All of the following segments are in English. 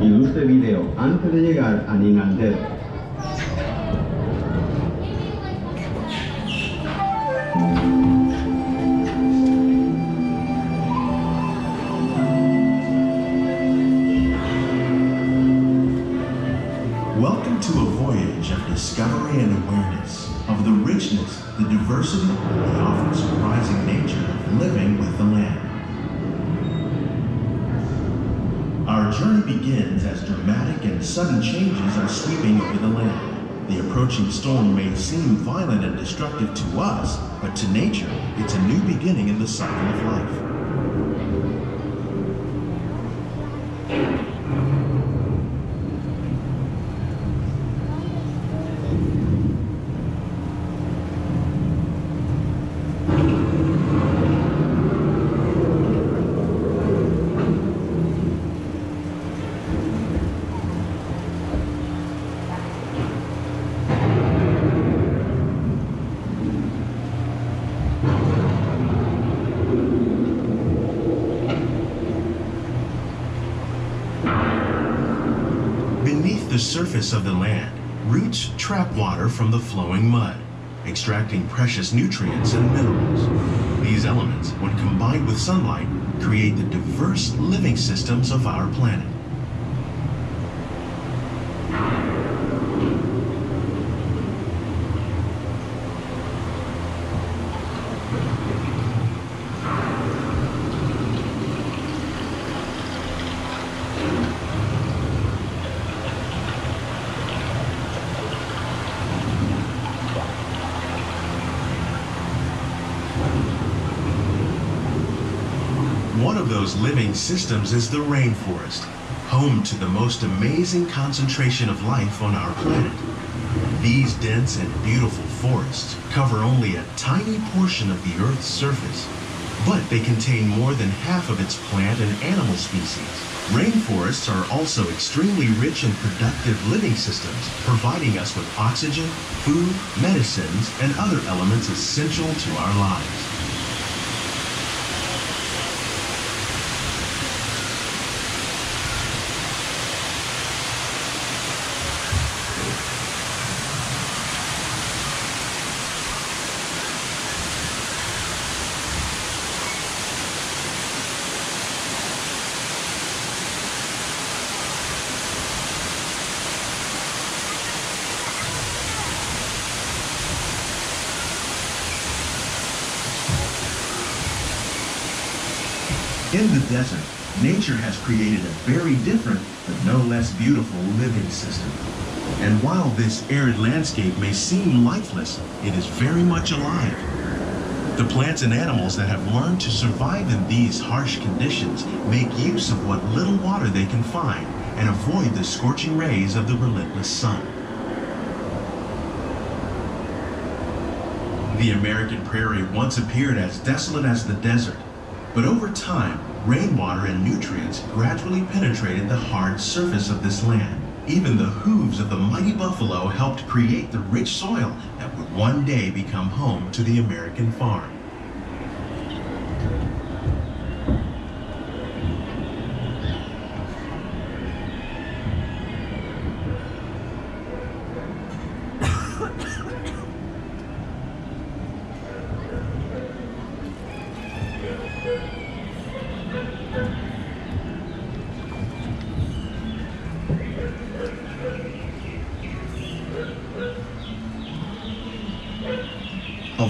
Ilustre video antes de llegar a Ninandero. Welcome to a voyage of discovery and awareness of the richness, the diversity, and the often surprising nature of living with the land. Our journey begins as dramatic and sudden changes are sweeping over the land. The approaching storm may seem violent and destructive to us, but to nature, it's a new beginning in the cycle of life. Beneath the surface of the land, roots trap water from the flowing mud, extracting precious nutrients and minerals. These elements, when combined with sunlight, create the diverse living systems of our planet. One of those living systems is the rainforest, home to the most amazing concentration of life on our planet. These dense and beautiful forests cover only a tiny portion of the Earth's surface, but they contain more than half of its plant and animal species. Rainforests are also extremely rich and productive living systems, providing us with oxygen, food, medicines, and other elements essential to our lives. In the desert, nature has created a very different, but no less beautiful living system. And while this arid landscape may seem lifeless, it is very much alive. The plants and animals that have learned to survive in these harsh conditions make use of what little water they can find and avoid the scorching rays of the relentless sun. The American prairie once appeared as desolate as the desert, but over time, rainwater and nutrients gradually penetrated the hard surface of this land. Even the hooves of the mighty buffalo helped create the rich soil that would one day become home to the American farm.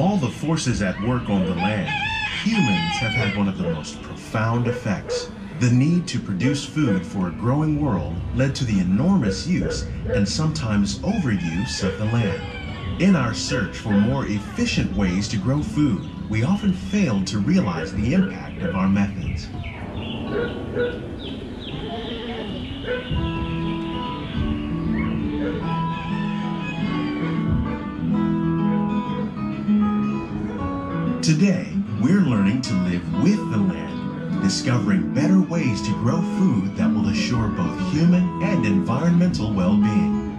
All the forces at work on the land, humans have had one of the most profound effects. The need to produce food for a growing world led to the enormous use and sometimes overuse of the land. In our search for more efficient ways to grow food, we often failed to realize the impact of our methods. Today, we're learning to live with the land, discovering better ways to grow food that will assure both human and environmental well-being.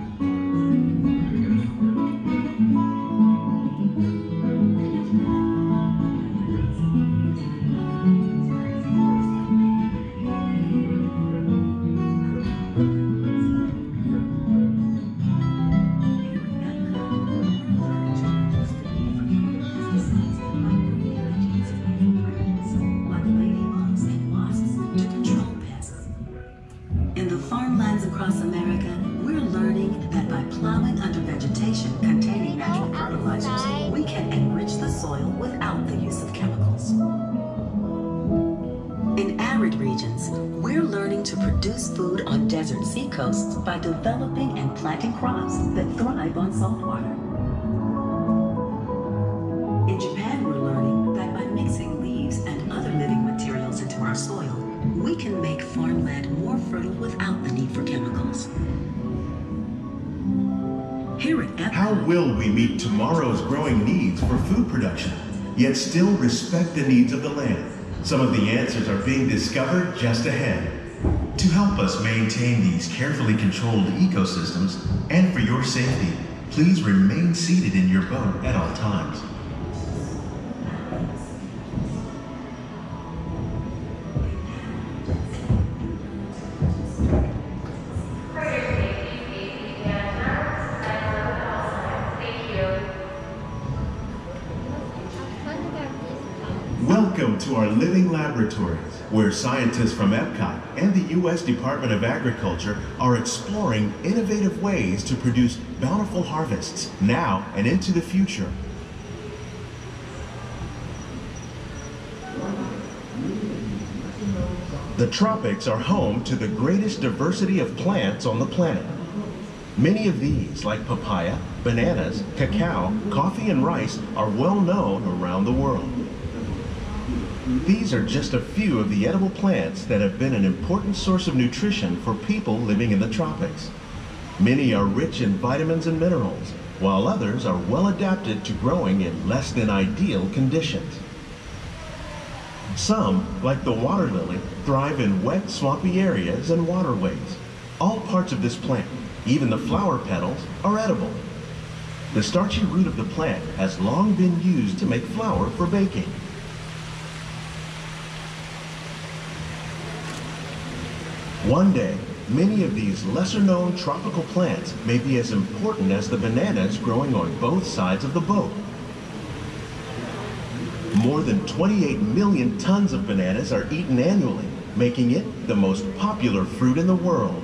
containing natural fertilizers, we can enrich the soil without the use of chemicals. In arid regions, we're learning to produce food on desert seacoasts by developing and planting crops that thrive on salt water. In Japan, we're learning that by mixing leaves and other living materials into our soil, we can make farmland more fertile without the need for chemicals. At Epcot, How will we meet tomorrow's growing needs for food production, yet still respect the needs of the land? Some of the answers are being discovered just ahead. To help us maintain these carefully controlled ecosystems and for your safety, please remain seated in your boat at all times. To our living laboratories, where scientists from Epcot and the U.S. Department of Agriculture are exploring innovative ways to produce bountiful harvests now and into the future. The tropics are home to the greatest diversity of plants on the planet. Many of these, like papaya, bananas, cacao, coffee, and rice, are well known around the world. These are just a few of the edible plants that have been an important source of nutrition for people living in the tropics. Many are rich in vitamins and minerals, while others are well adapted to growing in less than ideal conditions. Some, like the water lily, thrive in wet, swampy areas and waterways. All parts of this plant, even the flower petals, are edible. The starchy root of the plant has long been used to make flour for baking. One day, many of these lesser-known tropical plants may be as important as the bananas growing on both sides of the boat. More than 28 million tons of bananas are eaten annually, making it the most popular fruit in the world.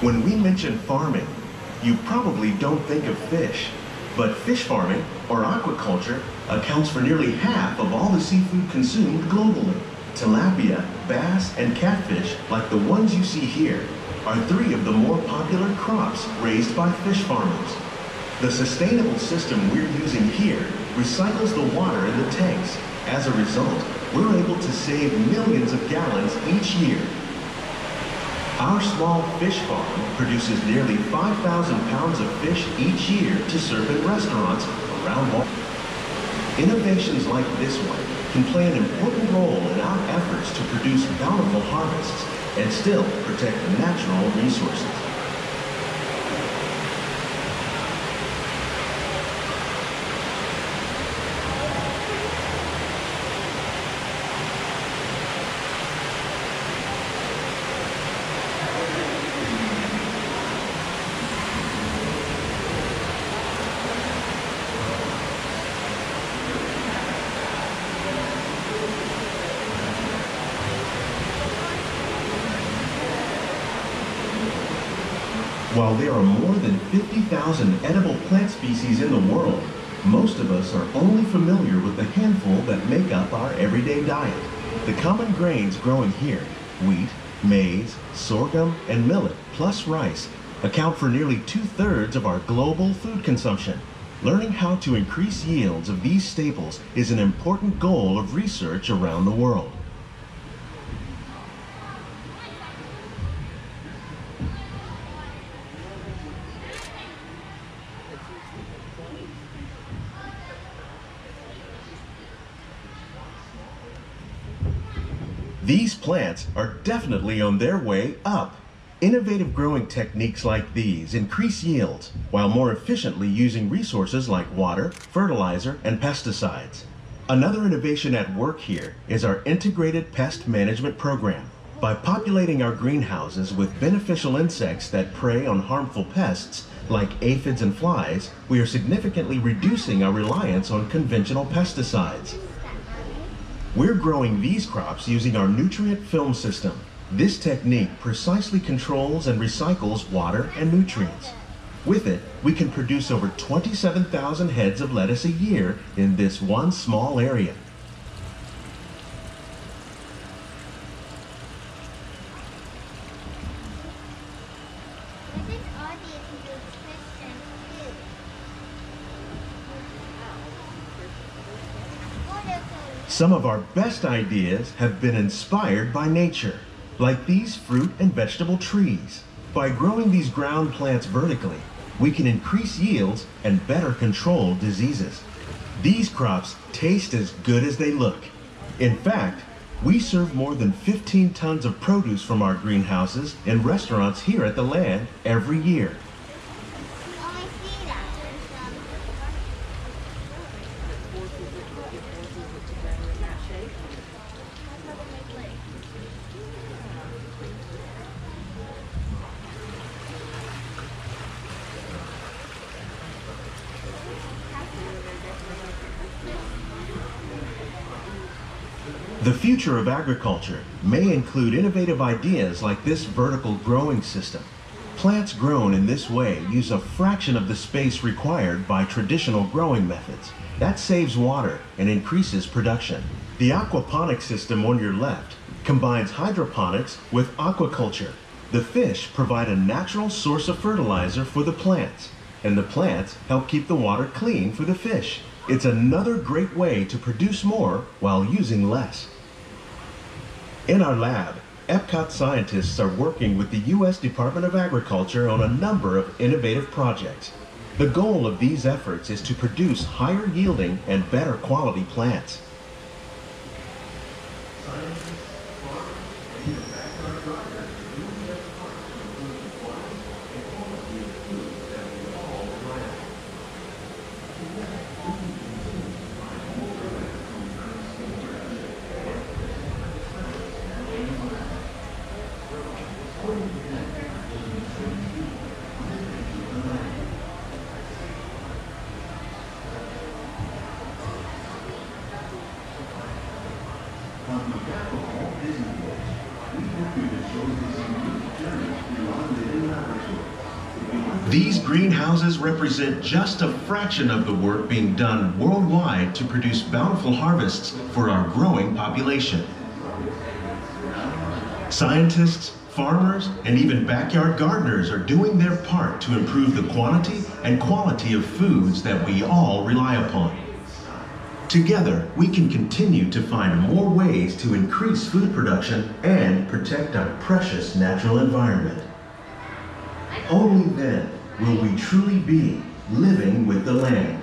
When we mention farming, you probably don't think of fish. But fish farming, or aquaculture, accounts for nearly half of all the seafood consumed globally. Tilapia, bass, and catfish, like the ones you see here, are three of the more popular crops raised by fish farmers. The sustainable system we're using here recycles the water in the tanks. As a result, we're able to save millions of gallons each year our small fish farm produces nearly 5,000 pounds of fish each year to serve in restaurants around Wal- Innovations like this one can play an important role in our efforts to produce bountiful harvests and still protect natural resources. While there are more than 50,000 edible plant species in the world, most of us are only familiar with the handful that make up our everyday diet. The common grains growing here, wheat, maize, sorghum, and millet, plus rice, account for nearly two-thirds of our global food consumption. Learning how to increase yields of these staples is an important goal of research around the world. These plants are definitely on their way up. Innovative growing techniques like these increase yields while more efficiently using resources like water, fertilizer, and pesticides. Another innovation at work here is our integrated pest management program. By populating our greenhouses with beneficial insects that prey on harmful pests, like aphids and flies, we are significantly reducing our reliance on conventional pesticides. We're growing these crops using our nutrient film system. This technique precisely controls and recycles water and nutrients. With it, we can produce over 27,000 heads of lettuce a year in this one small area. What is audience nutrition do? Watercolor. Some of our best ideas have been inspired by nature, like these fruit and vegetable trees. By growing these ground plants vertically, we can increase yields and better control diseases. These crops taste as good as they look. In fact, we serve more than 15 tons of produce from our greenhouses in restaurants here at the land every year. The future of agriculture may include innovative ideas like this vertical growing system. Plants grown in this way use a fraction of the space required by traditional growing methods. That saves water and increases production. The aquaponics system on your left combines hydroponics with aquaculture. The fish provide a natural source of fertilizer for the plants, and the plants help keep the water clean for the fish. It's another great way to produce more while using less. In our lab, Epcot scientists are working with the U.S. Department of Agriculture on a number of innovative projects. The goal of these efforts is to produce higher yielding and better quality plants. These greenhouses represent just a fraction of the work being done worldwide to produce bountiful harvests for our growing population. Scientists, farmers, and even backyard gardeners are doing their part to improve the quantity and quality of foods that we all rely upon. Together, we can continue to find more ways to increase food production and protect our precious natural environment. Only then will we truly be living with the land.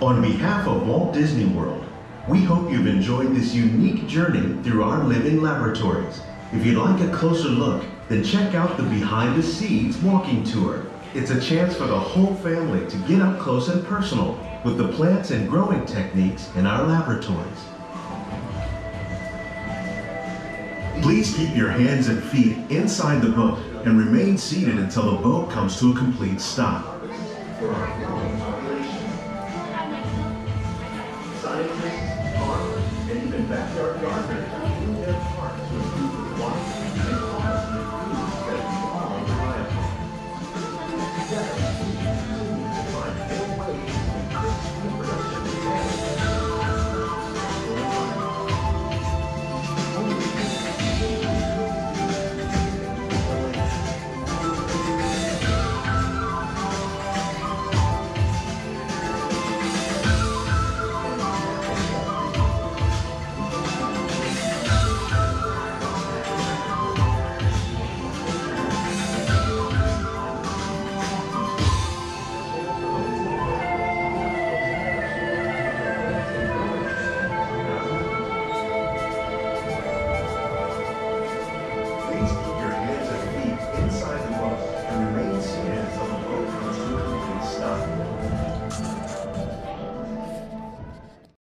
On behalf of Walt Disney World, we hope you've enjoyed this unique journey through our living laboratories. If you'd like a closer look, then check out the Behind the Seeds walking tour. It's a chance for the whole family to get up close and personal with the plants and growing techniques in our laboratories. Please keep your hands and feet inside the boat and remain seated until the boat comes to a complete stop.